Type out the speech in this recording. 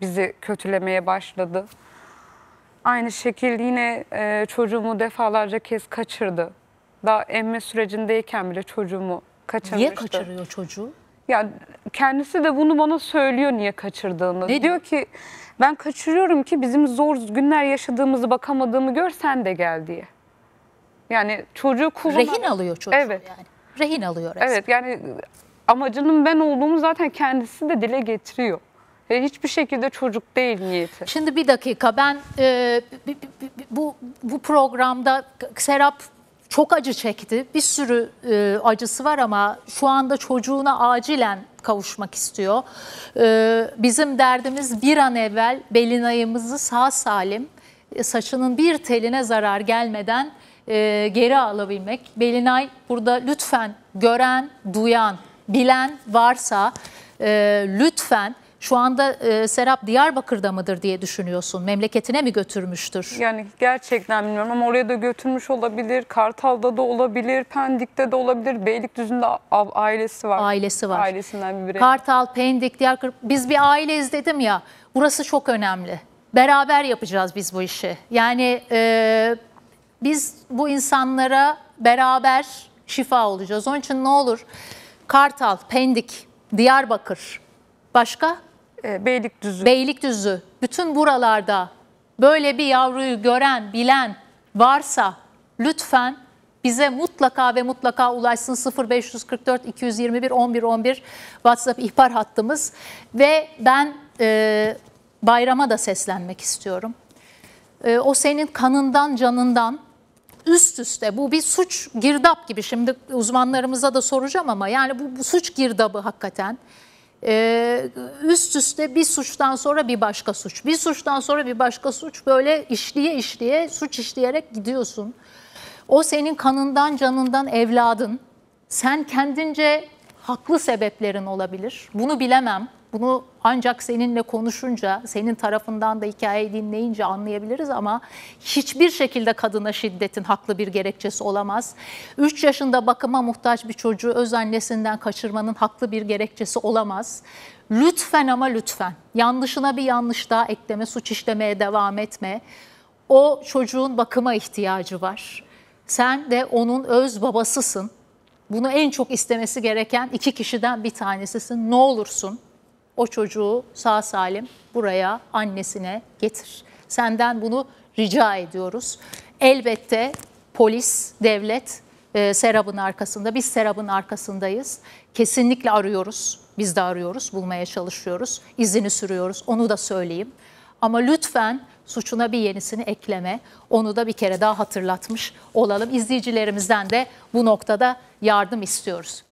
bizi kötülemeye başladı. Aynı şekilde yine e, çocuğumu defalarca kez kaçırdı. Daha emme sürecindeyken bile çocuğumu kaçırmıştı. Niye kaçırıyor çocuğu? Ya kendisi de bunu bana söylüyor niye kaçırdığını. Ne diyor ki ben kaçırıyorum ki bizim zor günler yaşadığımızı bakamadığımı gör sen de gel diye. Yani çocuğu kullan Rehin alıyor çocuğu Evet. yani. Rehin alıyor resmen. Evet yani amacının ben olduğumu zaten kendisi de dile getiriyor. Hiçbir şekilde çocuk değil niyeti. Şimdi bir dakika ben e, bu bu programda Serap çok acı çekti. Bir sürü e, acısı var ama şu anda çocuğuna acilen kavuşmak istiyor. E, bizim derdimiz bir an evvel Belinay'ımızı sağ salim e, saçının bir teline zarar gelmeden e, geri alabilmek. Belinay burada lütfen gören, duyan, bilen varsa e, lütfen şu anda e, Serap Diyarbakır'da mıdır diye düşünüyorsun? Memleketine mi götürmüştür? Yani gerçekten bilmiyorum ama oraya da götürmüş olabilir. Kartal'da da olabilir, Pendik'te de olabilir. Beylikdüzü'nde ailesi var. Ailesi var. Ailesinden bir birey. Kartal, Pendik, Diyarbakır. Biz bir aileyiz dedim ya. Burası çok önemli. Beraber yapacağız biz bu işi. Yani e, biz bu insanlara beraber şifa olacağız. Onun için ne olur Kartal, Pendik, Diyarbakır, başka? Ee, Beylikdüzü. Beylikdüzü, bütün buralarda böyle bir yavruyu gören, bilen varsa lütfen bize mutlaka ve mutlaka ulaşsın 0544 221 11 11 WhatsApp ihbar hattımız ve ben e, bayrama da seslenmek istiyorum. E, o senin kanından canından üst üste bu bir suç girdap gibi şimdi uzmanlarımıza da soracağım ama yani bu, bu suç girdabı hakikaten. Ee, üst üste bir suçtan sonra bir başka suç, bir suçtan sonra bir başka suç böyle işliye işliye suç işleyerek gidiyorsun. O senin kanından canından evladın. Sen kendince haklı sebeplerin olabilir. Bunu bilemem. Bunu ancak seninle konuşunca, senin tarafından da hikayeyi dinleyince anlayabiliriz ama hiçbir şekilde kadına şiddetin haklı bir gerekçesi olamaz. 3 yaşında bakıma muhtaç bir çocuğu öz annesinden kaçırmanın haklı bir gerekçesi olamaz. Lütfen ama lütfen yanlışına bir yanlış daha ekleme, suç işlemeye devam etme. O çocuğun bakıma ihtiyacı var. Sen de onun öz babasısın. Bunu en çok istemesi gereken iki kişiden bir tanesisin. Ne olursun o çocuğu sağ salim buraya annesine getir. Senden bunu rica ediyoruz. Elbette polis, devlet e, Serap'ın arkasında. Biz Serap'ın arkasındayız. Kesinlikle arıyoruz. Biz de arıyoruz, bulmaya çalışıyoruz. İzini sürüyoruz. Onu da söyleyeyim. Ama lütfen suçuna bir yenisini ekleme. Onu da bir kere daha hatırlatmış olalım. İzleyicilerimizden de bu noktada yardım istiyoruz.